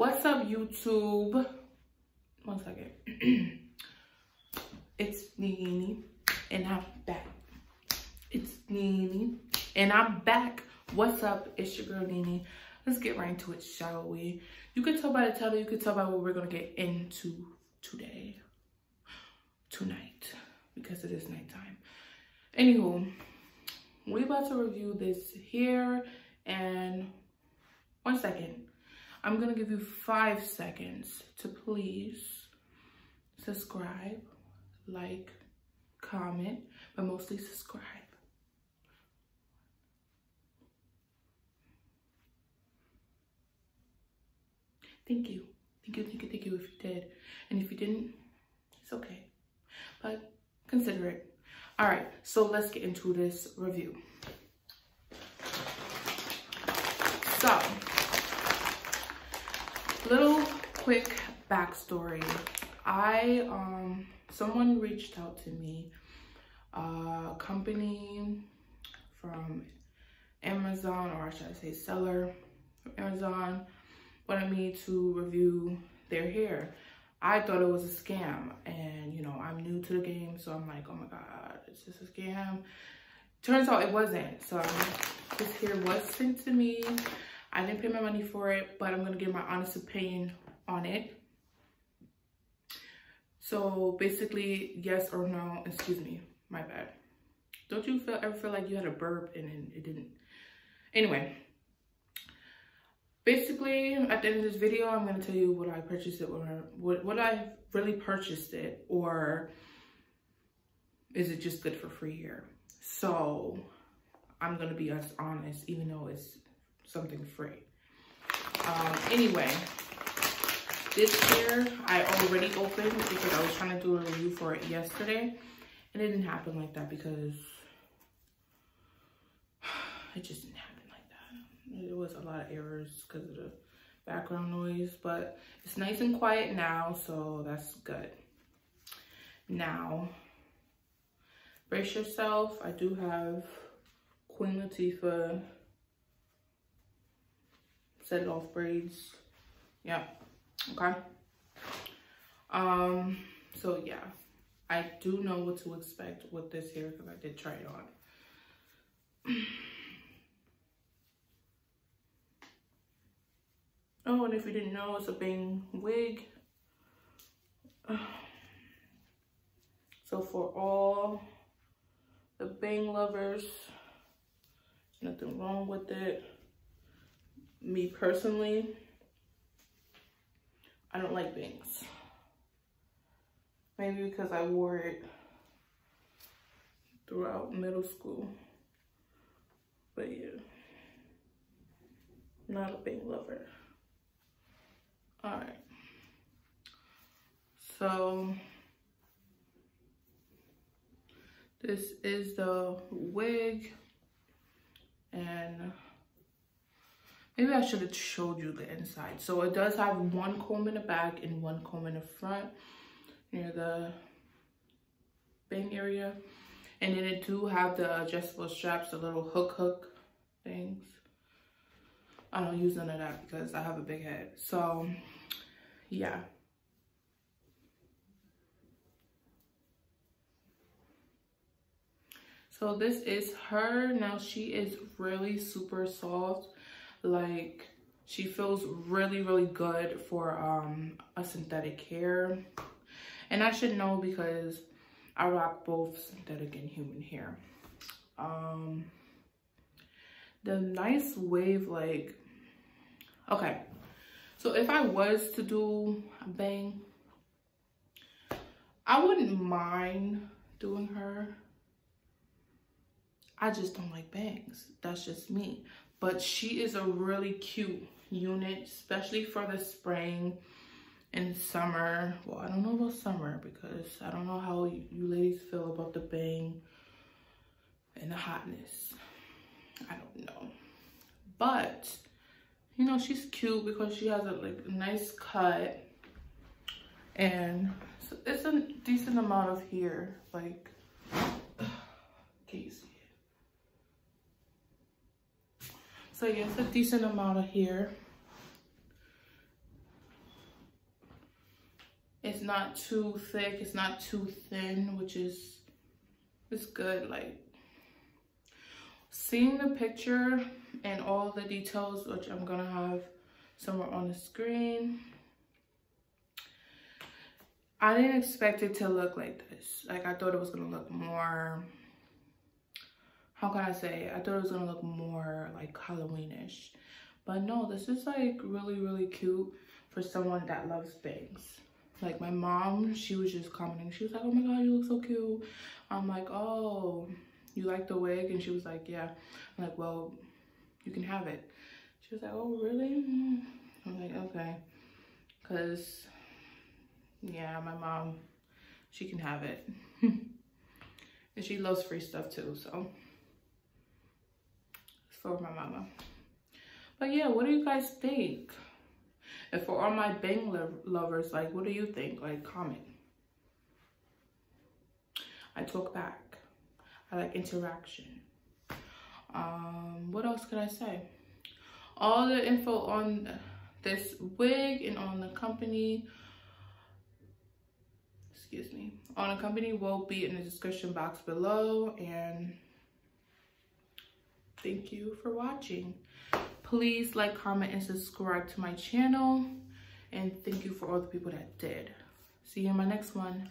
What's up, YouTube? One second. it's Nene, and I'm back. It's Nene, and I'm back. What's up? It's your girl Nene. Let's get right into it, shall we? You can tell by the title, you can tell by what we're gonna get into today, tonight, because it is nighttime. Anywho, we're about to review this here, and one second. I'm gonna give you five seconds to please subscribe, like, comment, but mostly subscribe. Thank you. Thank you, thank you, thank you if you did. And if you didn't, it's okay. But consider it. All right, so let's get into this review. So, little quick backstory. I, um, someone reached out to me, a company from Amazon, or should I say seller from Amazon, wanted me to review their hair. I thought it was a scam and you know, I'm new to the game. So I'm like, oh my God, is this a scam? Turns out it wasn't. So this hair was sent to me. I didn't pay my money for it, but I'm gonna give my honest opinion on it. So basically, yes or no, excuse me, my bad. Don't you feel ever feel like you had a burp and it didn't? Anyway, basically at the end of this video i'm going to tell you what i purchased it or what, what i really purchased it or is it just good for free here so i'm going to be as honest even though it's something free um anyway this here i already opened because i was trying to do a review for it yesterday and it didn't happen like that because it just didn't happen like that. it was a lot of errors because of the background noise, but it's nice and quiet now, so that's good. Now, brace yourself. I do have Queen Latifah set it off braids. Yeah, okay. Um, so yeah, I do know what to expect with this hair because I did try it on. Oh, and if you didn't know, it's a bang wig. So for all the bang lovers, nothing wrong with it. Me personally, I don't like bangs. Maybe because I wore it throughout middle school. But yeah, not a bang lover. All right. So this is the wig and maybe I should have showed you the inside. So it does have one comb in the back and one comb in the front near the bang area. And then it do have the adjustable straps, the little hook hook things. I don't use none of that because I have a big head. So yeah. So this is her. Now she is really super soft. Like she feels really, really good for um, a synthetic hair. And I should know because I rock both synthetic and human hair. Um, the nice wave like Okay, so if I was to do a bang, I wouldn't mind doing her. I just don't like bangs. That's just me. But she is a really cute unit, especially for the spring and summer. Well, I don't know about summer because I don't know how you, ladies feel about the bang and the hotness. I don't know. But you know, she's cute because she has a like nice cut and it's a decent amount of hair. Like, can you see it? So yeah, it's a decent amount of hair. it's not too thick it's not too thin which is it's good like seeing the picture and all the details which i'm gonna have somewhere on the screen i didn't expect it to look like this like i thought it was gonna look more how can i say? I thought it was gonna look more like halloweenish. But no this is like really really cute for someone that loves bangs like my mom she was just commenting she was like oh my god you look so cute. I'm like oh you like the wig? And she was like yeah. I'm like well you can have it. She was like oh really? I'm like okay. Because yeah my mom she can have it. And she loves free stuff too so for my mama but yeah what do you guys think and for all my bang lo lovers, like, what do you think? Like, comment. I talk back. I like interaction. Um, what else could I say? All the info on this wig and on the company, excuse me, on the company will be in the description box below. And thank you for watching. Please like, comment, and subscribe to my channel. And thank you for all the people that did. See you in my next one.